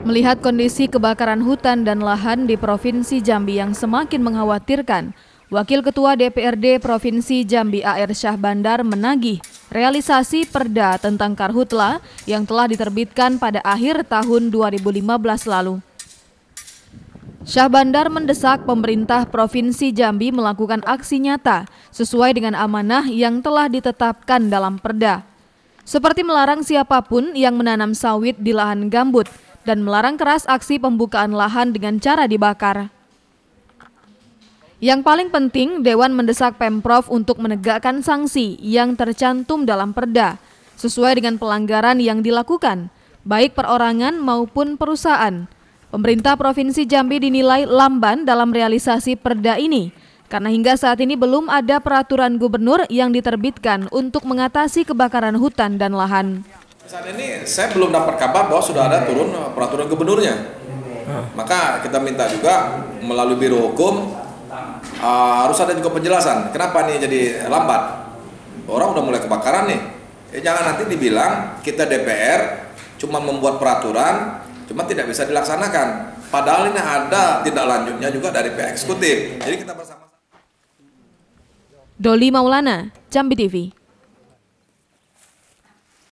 Melihat kondisi kebakaran hutan dan lahan di Provinsi Jambi yang semakin mengkhawatirkan, Wakil Ketua DPRD Provinsi Jambi AR Syah Bandar menagih realisasi perda tentang karhutla yang telah diterbitkan pada akhir tahun 2015 lalu. Syah Bandar mendesak pemerintah Provinsi Jambi melakukan aksi nyata sesuai dengan amanah yang telah ditetapkan dalam perda. Seperti melarang siapa pun yang menanam sawit di lahan gambut dan melarang keras aksi pembukaan lahan dengan cara dibakar. Yang paling penting, Dewan mendesak Pemprov untuk menegakkan sanksi yang tercantum dalam perda, sesuai dengan pelanggaran yang dilakukan, baik perorangan maupun perusahaan. Pemerintah Provinsi Jambi dinilai lamban dalam realisasi perda ini, karena hingga saat ini belum ada peraturan gubernur yang diterbitkan untuk mengatasi kebakaran hutan dan lahan. Saat ini saya belum dapat kabar bahwa sudah ada turun peraturan gubernurnya. Maka kita minta juga melalui biro hukum uh, harus ada juga penjelasan kenapa nih jadi lambat. Orang udah mulai kebakaran nih. Eh, jangan nanti dibilang kita DPR cuma membuat peraturan cuma tidak bisa dilaksanakan. Padahal ini ada tidak lanjutnya juga dari pihak eksekutif. Jadi kita bersama. Doli Maulana, Jambi TV.